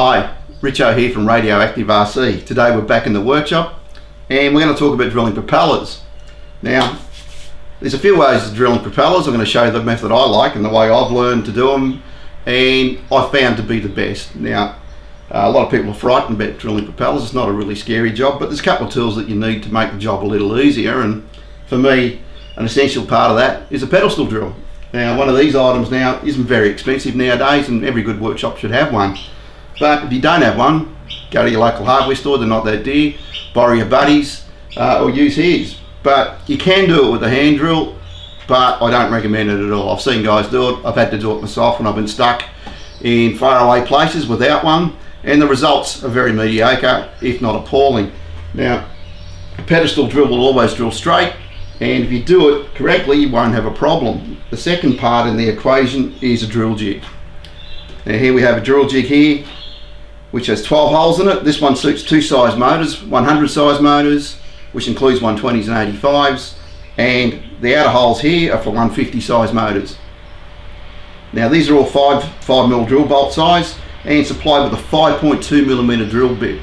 Hi, Richo here from Radioactive RC. Today we're back in the workshop and we're going to talk about drilling propellers. Now, there's a few ways of drilling propellers. I'm going to show you the method I like and the way I've learned to do them and I found to be the best. Now, a lot of people are frightened about drilling propellers. It's not a really scary job, but there's a couple of tools that you need to make the job a little easier and for me, an essential part of that is a pedestal drill. Now, one of these items now isn't very expensive nowadays and every good workshop should have one. But if you don't have one, go to your local hardware store, they're not that dear, borrow your buddies uh, or use his. But you can do it with a hand drill, but I don't recommend it at all. I've seen guys do it, I've had to do it myself when I've been stuck in faraway places without one, and the results are very mediocre, if not appalling. Now, a pedestal drill will always drill straight, and if you do it correctly, you won't have a problem. The second part in the equation is a drill jig. Now here we have a drill jig here, which has 12 holes in it. This one suits two size motors, 100 size motors, which includes 120s and 85s. And the outer holes here are for 150 size motors. Now these are all 5, 5 mil drill bolt size and supplied with a 5.2 millimeter drill bit.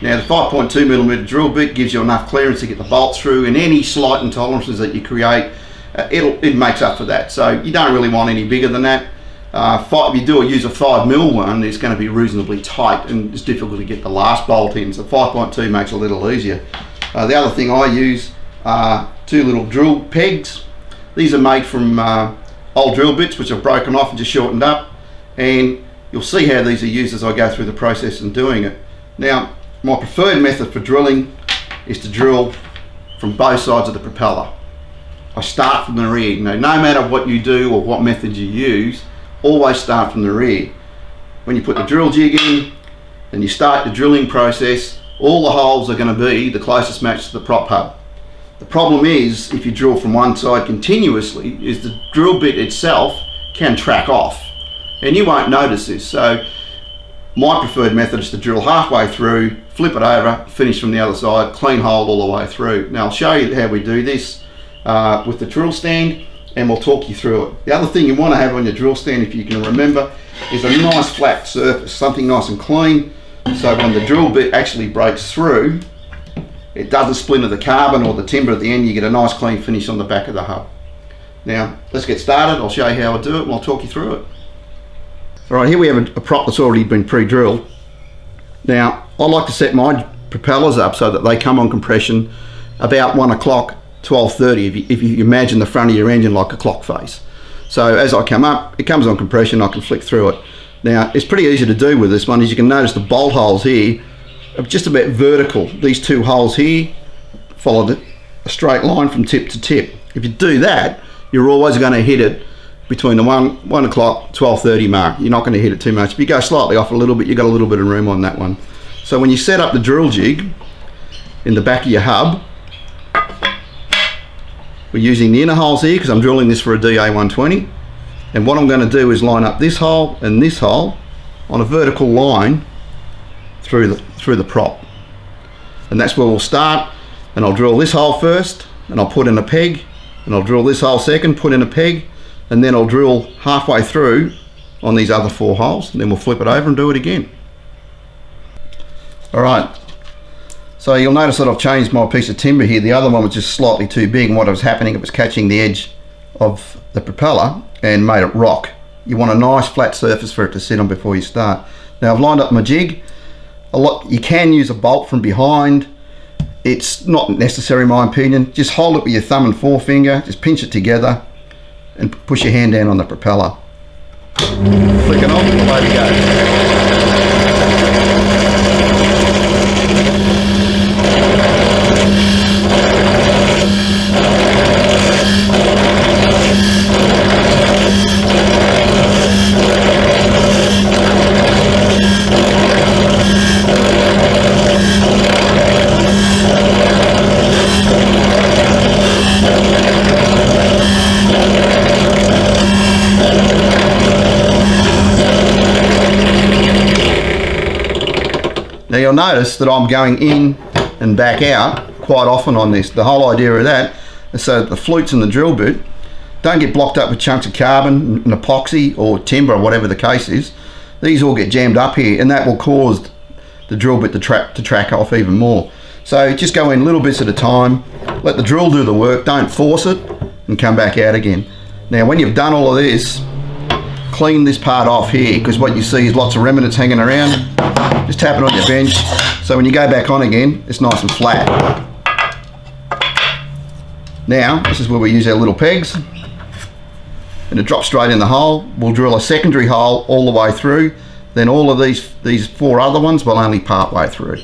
Now the 5.2 millimeter drill bit gives you enough clearance to get the bolts through and any slight intolerances that you create, uh, it makes up for that. So you don't really want any bigger than that. Uh, five, if you do use a 5 mil one, it's going to be reasonably tight and it's difficult to get the last bolt in. So 5.2 makes it a little easier. Uh, the other thing I use are two little drill pegs. These are made from uh, old drill bits which are broken off and just shortened up. And you'll see how these are used as I go through the process and doing it. Now, my preferred method for drilling is to drill from both sides of the propeller. I start from the rear. Know, no matter what you do or what method you use, always start from the rear. When you put the drill jig in and you start the drilling process, all the holes are going to be the closest match to the prop hub. The problem is, if you drill from one side continuously, is the drill bit itself can track off. And you won't notice this. So my preferred method is to drill halfway through, flip it over, finish from the other side, clean hole all the way through. Now I'll show you how we do this uh, with the drill stand and we'll talk you through it. The other thing you want to have on your drill stand, if you can remember, is a nice flat surface, something nice and clean, so when the drill bit actually breaks through, it doesn't splinter the carbon or the timber at the end, you get a nice clean finish on the back of the hub. Now, let's get started. I'll show you how I do it and I'll talk you through it. All right, here we have a, a prop that's already been pre-drilled. Now, I like to set my propellers up so that they come on compression about one o'clock 12.30 if you, if you imagine the front of your engine like a clock face. So as I come up, it comes on compression, I can flick through it. Now, it's pretty easy to do with this one. As you can notice, the bolt holes here are just about vertical. These two holes here follow a straight line from tip to tip. If you do that, you're always going to hit it between the 1, 1 o'clock, 12.30 mark. You're not going to hit it too much. If you go slightly off a little bit, you've got a little bit of room on that one. So when you set up the drill jig in the back of your hub, we're using the inner holes here because I'm drilling this for a DA120. And what I'm going to do is line up this hole and this hole on a vertical line through the, through the prop. And that's where we'll start. And I'll drill this hole first and I'll put in a peg and I'll drill this hole second, put in a peg, and then I'll drill halfway through on these other four holes and then we'll flip it over and do it again. All right, so you'll notice that I've changed my piece of timber here. The other one was just slightly too big and what was happening, it was catching the edge of the propeller and made it rock. You want a nice flat surface for it to sit on before you start. Now I've lined up my jig. A lot, you can use a bolt from behind. It's not necessary in my opinion. Just hold it with your thumb and forefinger, just pinch it together and push your hand down on the propeller. Flick it on, away we go. You'll notice that I'm going in and back out quite often on this. The whole idea of that is so that the flutes and the drill bit don't get blocked up with chunks of carbon and epoxy or timber or whatever the case is. these all get jammed up here and that will cause the drill bit to, tra to track off even more. So just go in little bits at a time, let the drill do the work, don't force it and come back out again. Now when you've done all of this, clean this part off here because what you see is lots of remnants hanging around. Just tap it on your bench so when you go back on again, it's nice and flat. Now, this is where we use our little pegs and it drops straight in the hole. We'll drill a secondary hole all the way through. Then all of these, these four other ones will only part way through.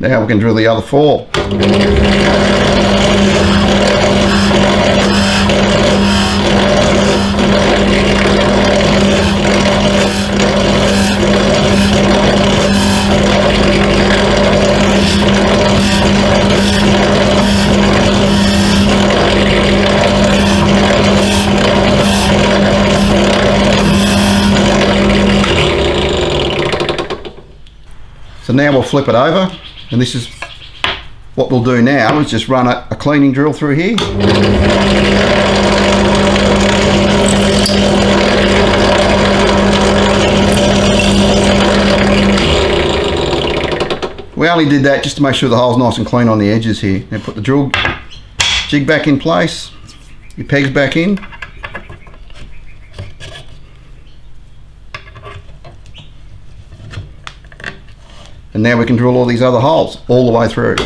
Now we can drill the other four. So now we'll flip it over and this is what we'll do now is just run a, a cleaning drill through here. We only did that just to make sure the hole's nice and clean on the edges here. Now put the drill jig back in place, your pegs back in, and now we can drill all these other holes all the way through.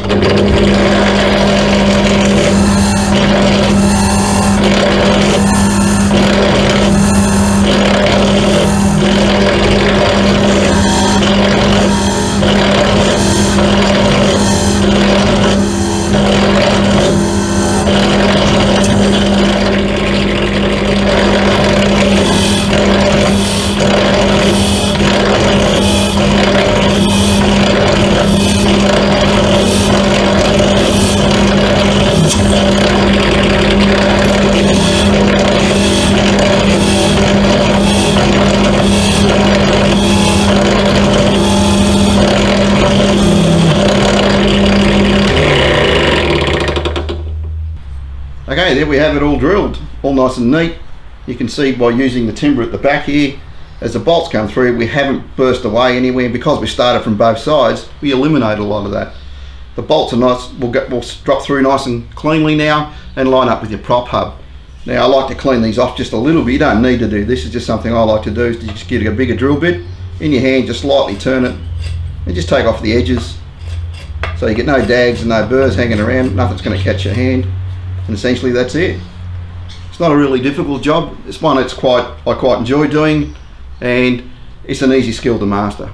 There we have it all drilled, all nice and neat. You can see by using the timber at the back here, as the bolts come through, we haven't burst away anywhere. Because we started from both sides, we eliminate a lot of that. The bolts are nice, will, get, will drop through nice and cleanly now and line up with your prop hub. Now I like to clean these off just a little bit, you don't need to do this, is just something I like to do, is to just get a bigger drill bit in your hand, just lightly turn it and just take off the edges. So you get no dags and no burrs hanging around, nothing's going to catch your hand and essentially that's it. It's not a really difficult job. It's one that's quite I quite enjoy doing, and it's an easy skill to master.